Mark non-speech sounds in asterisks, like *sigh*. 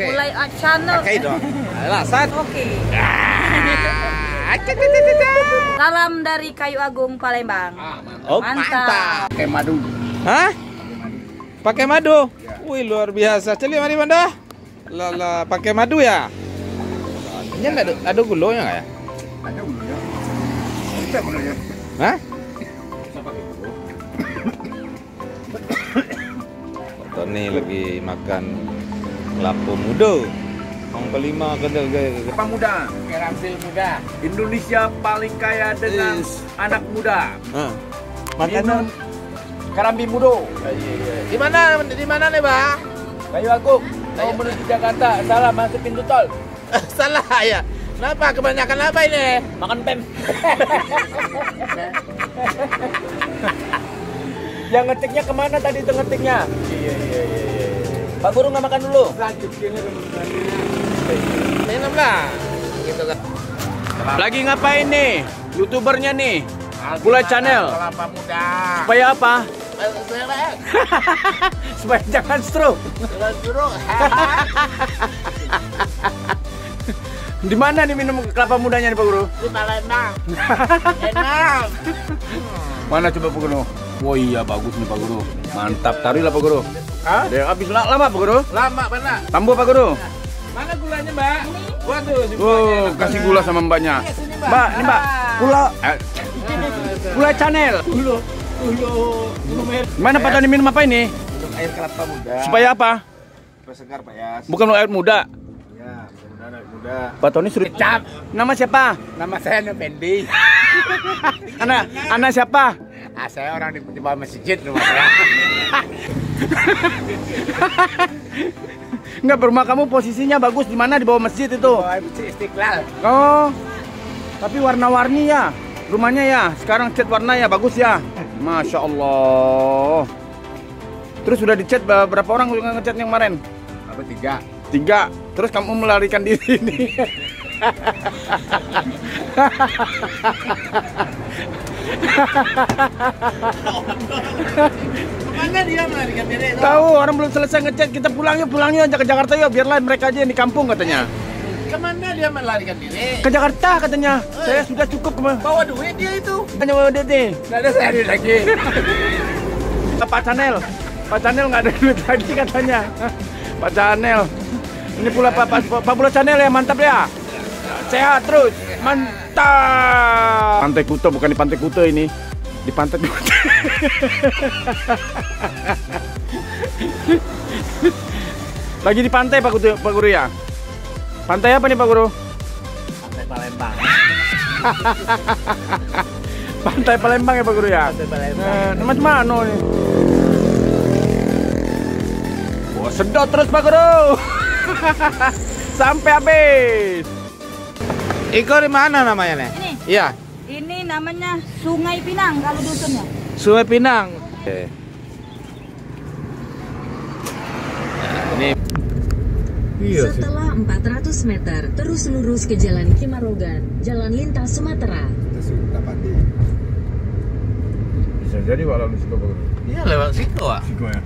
Pakai. Mulai ah, channel. Pakai dong. Alah, sat. Oke. Ah, cek, cek. Salam dari Kayu Agung Palembang. Oh, Mantap. mantap. Pakai madu. Hah? Pakai madu? Wih, luar biasa. Celi mari Banda. Lala, pakai madu ya? Ini ada ada gulanya nggak ya? Ada gulunya. Bisa gulunya. Hah? Tony lagi makan kelapa muda. Yang kelima kena Apa muda? Kerambil muda. Indonesia paling kaya dengan Is. anak muda. Hah. Makanan Kerambil mudo. di mana di mana nih, Bang? Kayu Agung. Mau menuju Jakarta, salah masuk pintu tol. *laughs* Salah ya. Kenapa kebanyakan apa ini? Makan pem. *laughs* Yang ngetiknya ke mana tadi itu ngetiknya? Iya iya iya. Pak Guru nggak makan dulu. Minum lah. Gitu kan. Lagi ngapain nih? Youtubernya nih. Gula Channel. Kelapa muda. Supaya apa? Supaya *laughs* jangan stroke. *laughs* Di mana nih minum kelapa mudanya nih Pak Guru? Di Palembang. Enak. Mana coba Pak Guru? Wah iya bagus nih Pak Guru. Mantap. Taruh lah Pak Guru. Hah? Ada habis la- lama Pak Guru. Lama benar. Tambah Pak Guru. Mana gulanya, Mbak? Waduh, si Oh, kasih gula sama mbaknya. Mbak, ini Mbak. Gula. Eh, gula channel. Gulu mer. Mana Pak Tani minum apa ini? Minum air kelapa muda. Supaya apa? Supaya segar Pak ya. Bukan air muda. Ya, muda anak muda. Pak Tony sudah cap. Nama siapa? Nama saya Nependi. *laughs* Anak anak siapa? Ah, saya orang di, di bawah masjid rumah saya. *laughs* *laughs* Enggak, rumah kamu posisinya bagus di mana di bawah masjid itu. Bawah masjid Istiqlal. Oh. Tapi warna-warni ya. Rumahnya ya. Sekarang cat warna ya bagus ya. Masya Allah. Terus sudah dicat berapa orang yang ngecat yang kemarin? Apa tiga? Tiga. Terus kamu melarikan diri ini. *laughs* Mana dia melarikan diri? Tahu orang belum selesai ngecat kita pulang yuk pulang yuk ke Jakarta yuk biarlah mereka aja yang di kampung katanya. Ke mana dia melarikan diri? Ke Jakarta katanya. Saya sudah cukup ke mana? Bawa duit dia itu. Hanya mau duit nih. Nggak ada saya duit lagi. Pak Chanel. Pak Chanel nggak ada duit lagi katanya. Pak Chanel. Ini pula Pak Pak, Pak Pula Chanel ya mantap ya. Sehat terus. Mantap. Pantai Kuta bukan di Pantai Kuta ini. Di Pantai Kuta. *laughs* Lagi di pantai Pak Guru, Pak Guru ya. Pantai apa nih Pak Guru? Pantai Palembang. *laughs* Pantai Palembang ya Pak Guru ya. Pantai Palembang. Eh, nama mana nih? Wah, sedot terus Pak Guru. *laughs* Sampai habis. Iko di mana namanya nih? Ini, Iya, namanya Sungai Pinang kalau dusunnya. Sungai Pinang. Oke. Nah, ini Iya Setelah 400 meter, terus lurus ke Jalan Kimarogan, Jalan Lintas Sumatera. Bisa jadi walau di situ Pak Guru. Iya lewat situ, Pak. Situ ya.